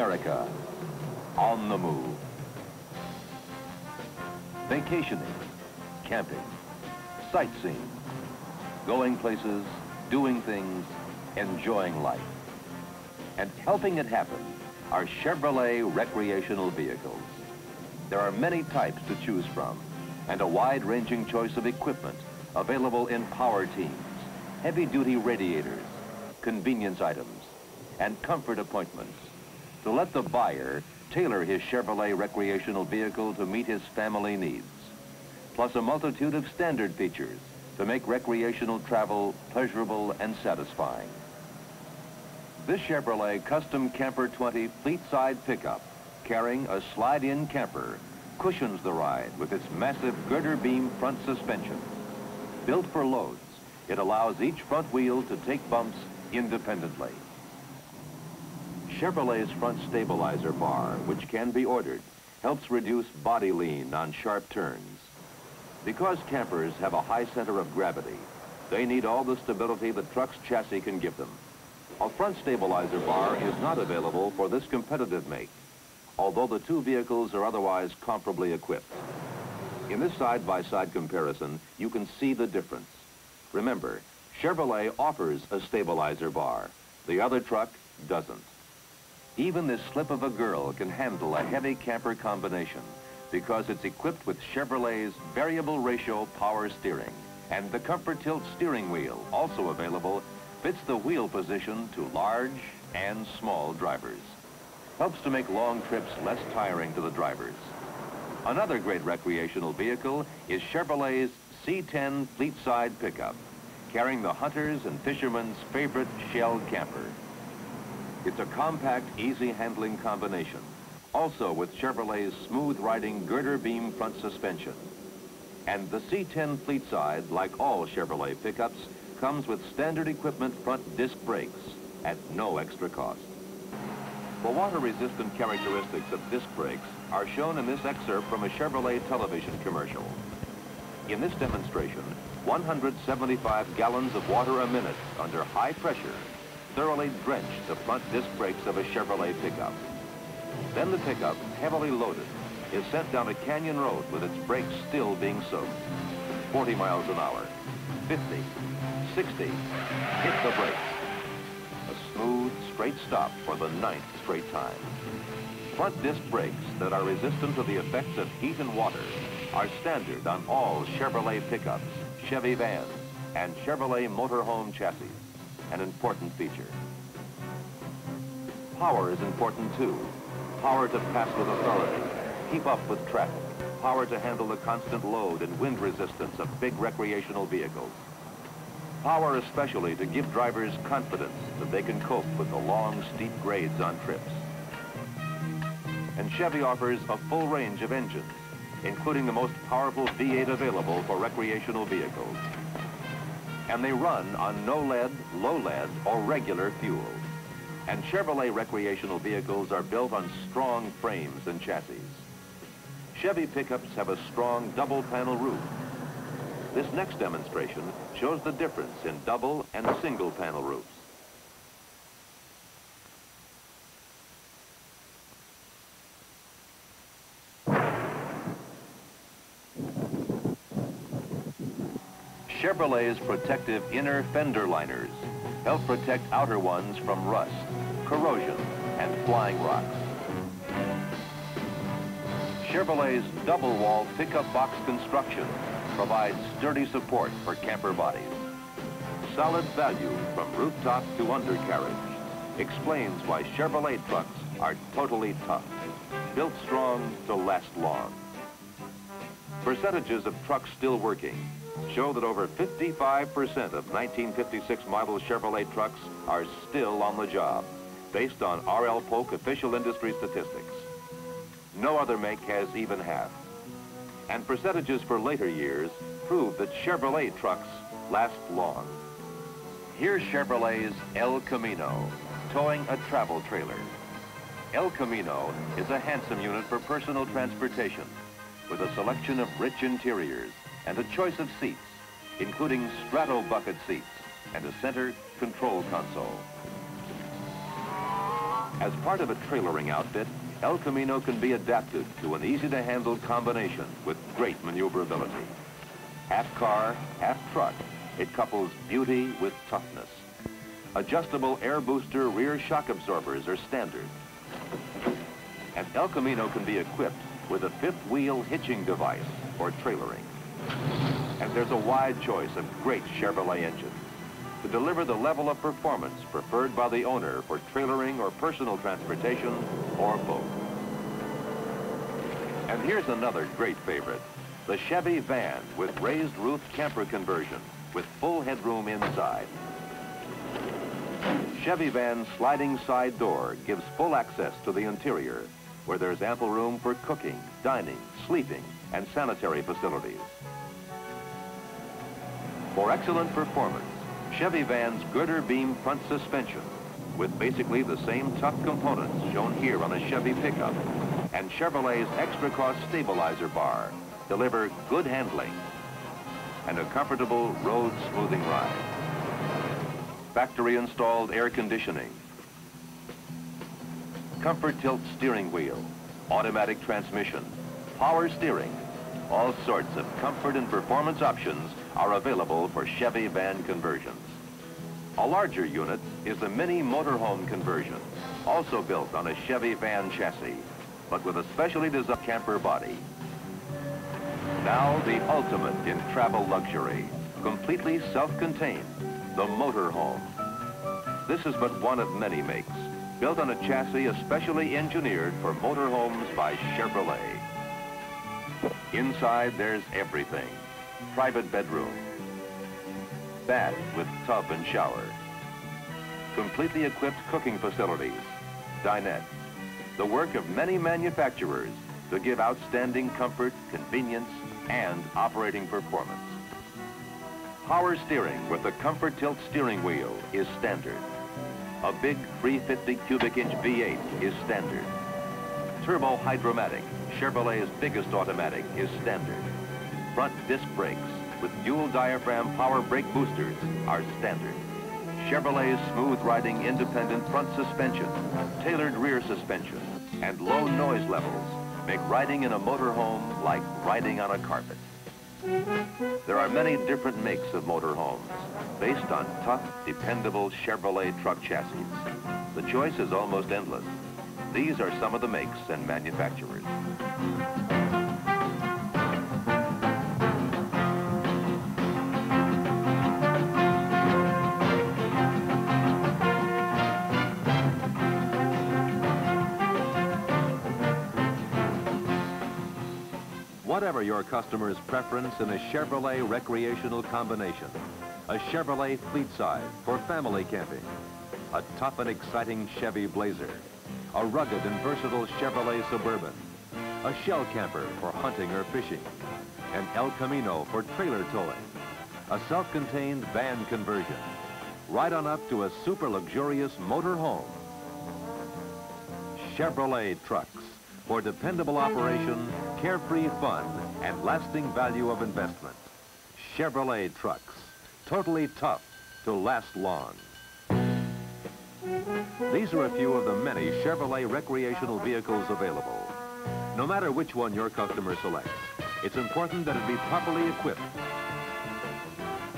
America on the move. Vacationing, camping, sightseeing, going places, doing things, enjoying life. And helping it happen are Chevrolet recreational vehicles. There are many types to choose from and a wide-ranging choice of equipment available in power teams, heavy-duty radiators, convenience items, and comfort appointments to let the buyer tailor his Chevrolet recreational vehicle to meet his family needs, plus a multitude of standard features to make recreational travel pleasurable and satisfying. This Chevrolet Custom Camper 20 fleet-side pickup carrying a slide-in camper cushions the ride with its massive girder beam front suspension. Built for loads, it allows each front wheel to take bumps independently. Chevrolet's front stabilizer bar, which can be ordered, helps reduce body lean on sharp turns. Because campers have a high center of gravity, they need all the stability the truck's chassis can give them. A front stabilizer bar is not available for this competitive make, although the two vehicles are otherwise comparably equipped. In this side-by-side -side comparison, you can see the difference. Remember, Chevrolet offers a stabilizer bar. The other truck doesn't. Even this slip of a girl can handle a heavy camper combination because it's equipped with Chevrolet's variable ratio power steering. And the Comfort Tilt steering wheel, also available fits the wheel position to large and small drivers. Helps to make long trips less tiring to the drivers. Another great recreational vehicle is Chevrolet's C10 fleet side pickup, carrying the hunters and fishermen's favorite Shell camper. It's a compact, easy handling combination, also with Chevrolet's smooth riding girder beam front suspension. And the C10 fleet side, like all Chevrolet pickups, comes with standard equipment front disc brakes at no extra cost. The water-resistant characteristics of disc brakes are shown in this excerpt from a Chevrolet television commercial. In this demonstration, 175 gallons of water a minute under high pressure thoroughly drench the front disc brakes of a Chevrolet pickup. Then the pickup, heavily loaded, is sent down a canyon road with its brakes still being soaked. 40 miles an hour, 50, 60, hit the brakes. A smooth, straight stop for the ninth straight time. Front disc brakes that are resistant to the effects of heat and water are standard on all Chevrolet pickups, Chevy vans, and Chevrolet motorhome chassis, an important feature. Power is important too. Power to pass with authority, keep up with traffic, power to handle the constant load and wind resistance of big recreational vehicles. Power especially to give drivers confidence that they can cope with the long, steep grades on trips. And Chevy offers a full range of engines, including the most powerful V8 available for recreational vehicles. And they run on no lead, low lead, or regular fuel. And Chevrolet recreational vehicles are built on strong frames and chassis. Chevy pickups have a strong double panel roof this next demonstration shows the difference in double and single panel roofs. Chevrolet's protective inner fender liners help protect outer ones from rust, corrosion, and flying rocks. Chevrolet's double wall pickup box construction provides sturdy support for camper bodies. Solid value from rooftop to undercarriage explains why Chevrolet trucks are totally tough, built strong to last long. Percentages of trucks still working show that over 55% of 1956 model Chevrolet trucks are still on the job, based on R.L. Polk official industry statistics. No other make has even half and percentages for later years prove that Chevrolet trucks last long. Here's Chevrolet's El Camino, towing a travel trailer. El Camino is a handsome unit for personal transportation with a selection of rich interiors and a choice of seats, including strato bucket seats and a center control console. As part of a trailering outfit, El Camino can be adapted to an easy-to-handle combination with great maneuverability. Half car, half truck, it couples beauty with toughness. Adjustable air booster rear shock absorbers are standard. And El Camino can be equipped with a fifth wheel hitching device for trailering. And there's a wide choice of great Chevrolet engines to deliver the level of performance preferred by the owner for trailering or personal transportation or both. And here's another great favorite, the Chevy van with raised roof camper conversion with full headroom inside. Chevy van's sliding side door gives full access to the interior where there's ample room for cooking, dining, sleeping, and sanitary facilities. For excellent performance, Chevy Van's girder beam front suspension with basically the same tough components shown here on a Chevy pickup and Chevrolet's extra cost stabilizer bar deliver good handling and a comfortable road smoothing ride. Factory installed air conditioning, comfort tilt steering wheel, automatic transmission, power steering, all sorts of comfort and performance options are available for Chevy van conversions. A larger unit is the mini motorhome conversion, also built on a Chevy van chassis, but with a specially designed camper body. Now the ultimate in travel luxury, completely self-contained, the motorhome. This is but one of many makes, built on a chassis especially engineered for motorhomes by Chevrolet. Inside, there's everything. Private bedroom, bath with tub and shower, completely equipped cooking facilities, dinette, the work of many manufacturers to give outstanding comfort, convenience, and operating performance. Power steering with the Comfort Tilt steering wheel is standard. A big 350 cubic inch V8 is standard. Turbo Hydromatic, Chevrolet's biggest automatic, is standard. Front disc brakes with dual diaphragm power brake boosters are standard. Chevrolet's smooth riding independent front suspension, tailored rear suspension, and low noise levels make riding in a motorhome like riding on a carpet. There are many different makes of motorhomes based on tough, dependable Chevrolet truck chassis. The choice is almost endless. These are some of the makes and manufacturers. Whatever your customer's preference in a Chevrolet recreational combination, a Chevrolet fleet side for family camping, a tough and exciting Chevy Blazer, a rugged and versatile Chevrolet Suburban, a shell camper for hunting or fishing, an El Camino for trailer towing, a self-contained van conversion, right on up to a super luxurious motor home. Chevrolet trucks for dependable operation, carefree fun, and lasting value of investment. Chevrolet trucks, totally tough to last long. These are a few of the many Chevrolet recreational vehicles available. No matter which one your customer selects, it's important that it be properly equipped.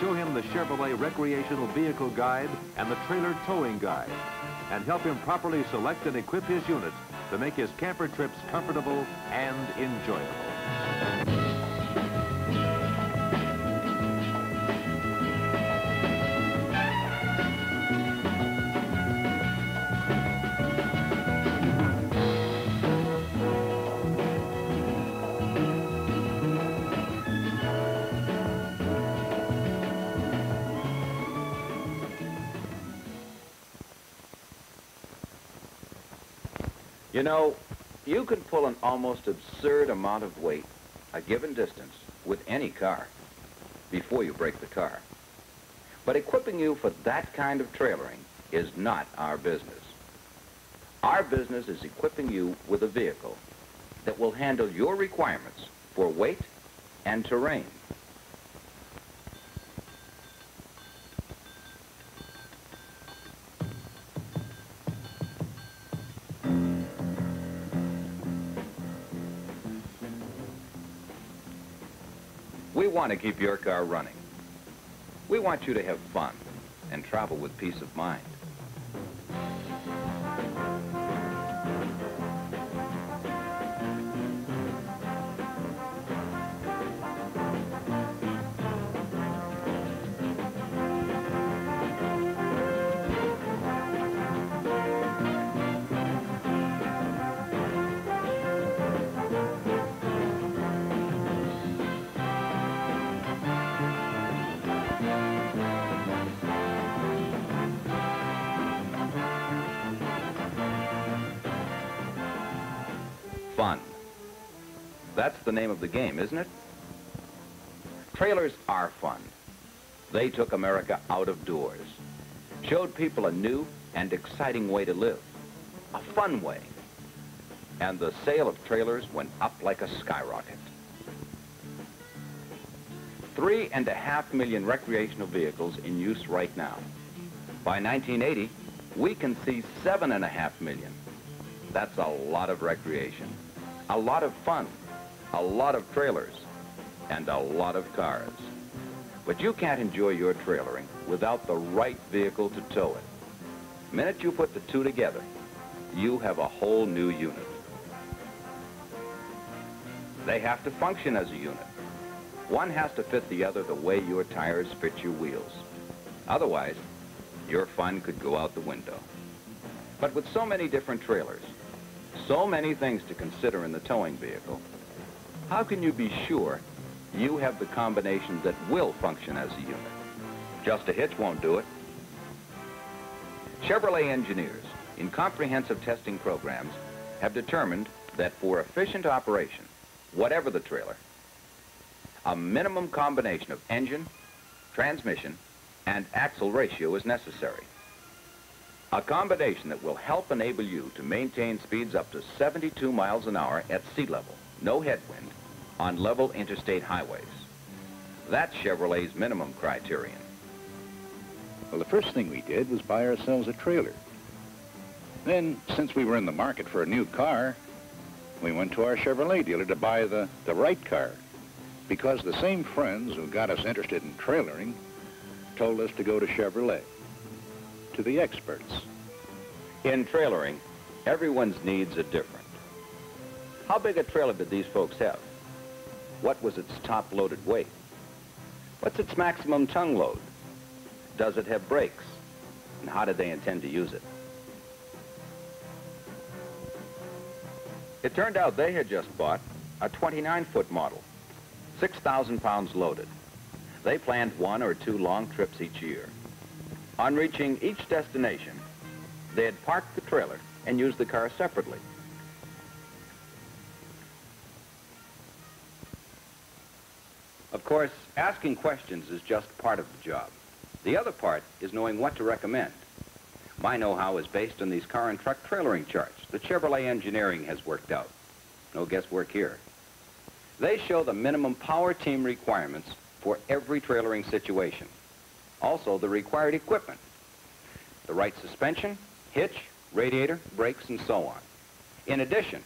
Show him the Chevrolet Recreational Vehicle Guide and the Trailer Towing Guide, and help him properly select and equip his unit to make his camper trips comfortable and enjoyable. You know, you can pull an almost absurd amount of weight a given distance with any car before you break the car. But equipping you for that kind of trailering is not our business. Our business is equipping you with a vehicle that will handle your requirements for weight and terrain. Want to keep your car running. We want you to have fun and travel with peace of mind. Fun. That's the name of the game, isn't it? Trailers are fun. They took America out of doors, showed people a new and exciting way to live, a fun way. And the sale of trailers went up like a skyrocket. Three and a half million recreational vehicles in use right now. By 1980, we can see seven and a half million. That's a lot of recreation, a lot of fun, a lot of trailers, and a lot of cars. But you can't enjoy your trailering without the right vehicle to tow it. The minute you put the two together, you have a whole new unit. They have to function as a unit. One has to fit the other the way your tires fit your wheels. Otherwise, your fun could go out the window. But with so many different trailers, so many things to consider in the towing vehicle, how can you be sure you have the combination that will function as a unit? Just a hitch won't do it. Chevrolet engineers in comprehensive testing programs have determined that for efficient operation, whatever the trailer, a minimum combination of engine, transmission, and axle ratio is necessary. A combination that will help enable you to maintain speeds up to 72 miles an hour at sea level, no headwind, on level interstate highways. That's Chevrolet's minimum criterion. Well, the first thing we did was buy ourselves a trailer. Then, since we were in the market for a new car, we went to our Chevrolet dealer to buy the, the right car. Because the same friends who got us interested in trailering told us to go to Chevrolet, to the experts. In trailering, everyone's needs are different. How big a trailer did these folks have? What was its top loaded weight? What's its maximum tongue load? Does it have brakes? And how did they intend to use it? It turned out they had just bought a 29-foot model, 6,000 pounds loaded. They planned one or two long trips each year. On reaching each destination, they had parked the trailer and used the car separately. Of course, asking questions is just part of the job. The other part is knowing what to recommend. My know-how is based on these car and truck trailering charts the Chevrolet Engineering has worked out. No guesswork here. They show the minimum power team requirements for every trailering situation. Also, the required equipment. The right suspension, hitch, radiator, brakes, and so on. In addition,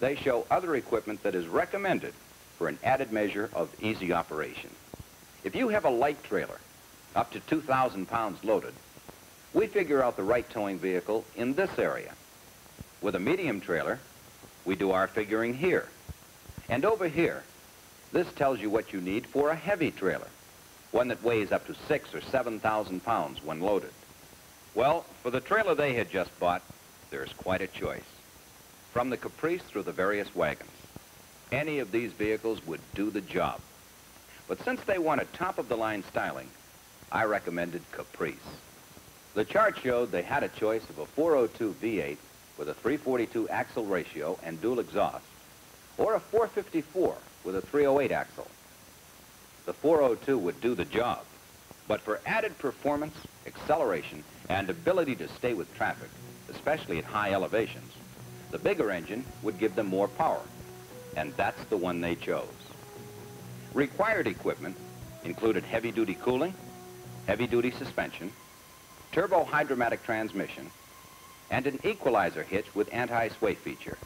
they show other equipment that is recommended for an added measure of easy operation. If you have a light trailer, up to 2,000 pounds loaded, we figure out the right towing vehicle in this area. With a medium trailer, we do our figuring here. And over here, this tells you what you need for a heavy trailer, one that weighs up to six or 7,000 pounds when loaded. Well, for the trailer they had just bought, there's quite a choice. From the Caprice through the various wagons, any of these vehicles would do the job. But since they wanted top-of-the-line styling, I recommended Caprice. The chart showed they had a choice of a 402 V8 with a 342 axle ratio and dual exhaust, or a 454 with a 308 axle. The 402 would do the job, but for added performance, acceleration, and ability to stay with traffic, especially at high elevations, the bigger engine would give them more power, and that's the one they chose. Required equipment included heavy-duty cooling, heavy-duty suspension, turbo hydromatic transmission, and an equalizer hitch with anti-sway feature.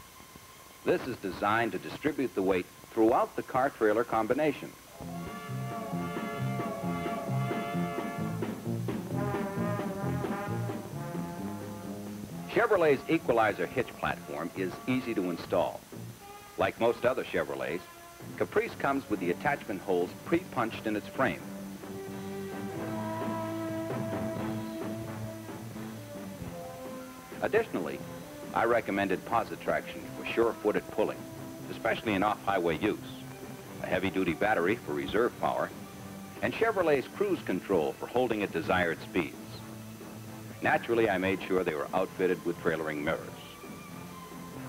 This is designed to distribute the weight throughout the car-trailer combination. Chevrolet's Equalizer hitch platform is easy to install. Like most other Chevrolets, Caprice comes with the attachment holes pre-punched in its frame. Additionally, I recommended Positraction for sure-footed pulling, especially in off-highway use, a heavy-duty battery for reserve power, and Chevrolet's cruise control for holding at desired speeds. Naturally, I made sure they were outfitted with trailering mirrors.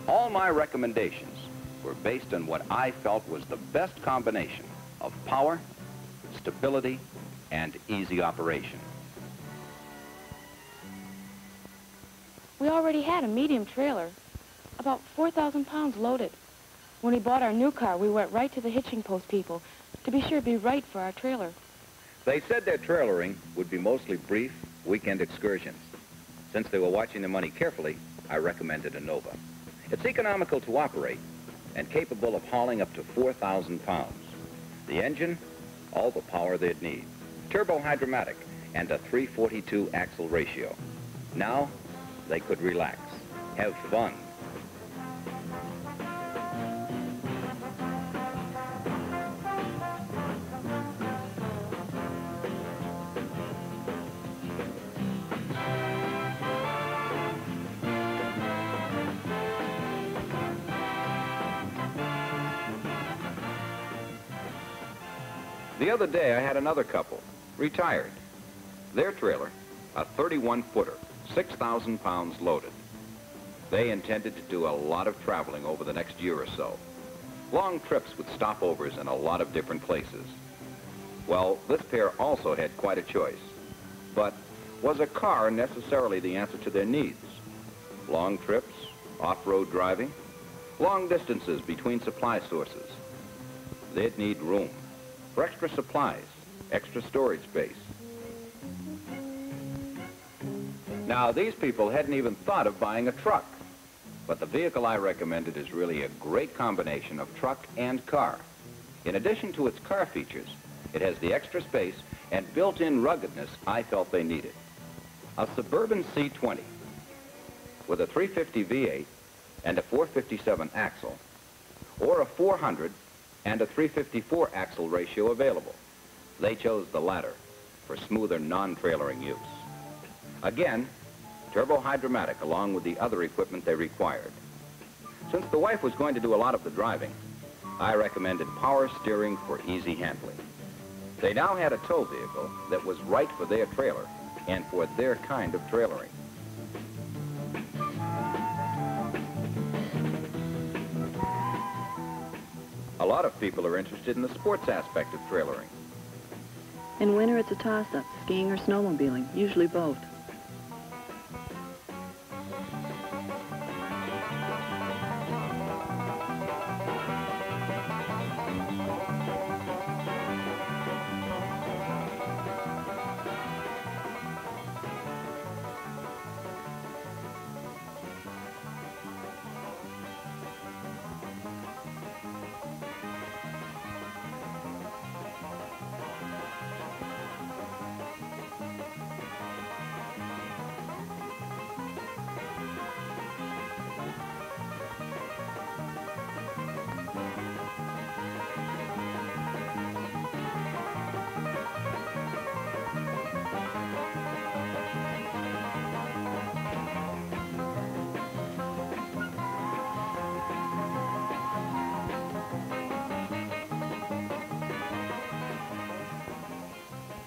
All my recommendations were based on what I felt was the best combination of power, stability, and easy operation. We already had a medium trailer, about 4,000 pounds loaded. When we bought our new car, we went right to the hitching post people to be sure it'd be right for our trailer. They said their trailering would be mostly brief weekend excursions. Since they were watching their money carefully, I recommended a Nova. It's economical to operate and capable of hauling up to 4,000 pounds. The engine, all the power they'd need. Turbo hydromatic and a 342 axle ratio. Now, they could relax, have fun, The other day, I had another couple, retired. Their trailer, a 31-footer, 6,000 pounds loaded. They intended to do a lot of traveling over the next year or so. Long trips with stopovers in a lot of different places. Well, this pair also had quite a choice. But was a car necessarily the answer to their needs? Long trips, off-road driving, long distances between supply sources. They'd need room for extra supplies, extra storage space. Now, these people hadn't even thought of buying a truck. But the vehicle I recommended is really a great combination of truck and car. In addition to its car features, it has the extra space and built-in ruggedness I felt they needed. A Suburban C20 with a 350 V8 and a 457 axle, or a 400 and a 354 axle ratio available. They chose the latter for smoother non-trailering use. Again, turbo hydromatic along with the other equipment they required. Since the wife was going to do a lot of the driving, I recommended power steering for easy handling. They now had a tow vehicle that was right for their trailer and for their kind of trailering. Lot of people are interested in the sports aspect of trailering. In winter, it's a toss-up, skiing or snowmobiling, usually both.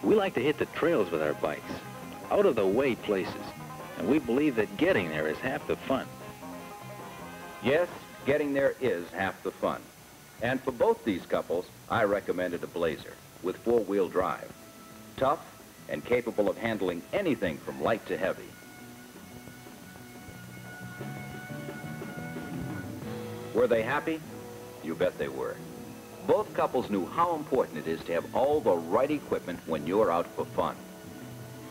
We like to hit the trails with our bikes, out-of-the-way places, and we believe that getting there is half the fun. Yes, getting there is half the fun. And for both these couples, I recommended a Blazer with four-wheel drive. Tough and capable of handling anything from light to heavy. Were they happy? You bet they were. Both couples knew how important it is to have all the right equipment when you're out for fun.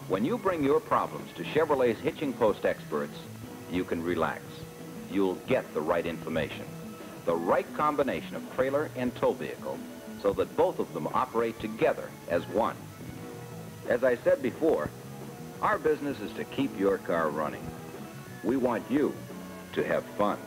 When you bring your problems to Chevrolet's hitching post experts, you can relax. You'll get the right information, the right combination of trailer and tow vehicle, so that both of them operate together as one. As I said before, our business is to keep your car running. We want you to have fun.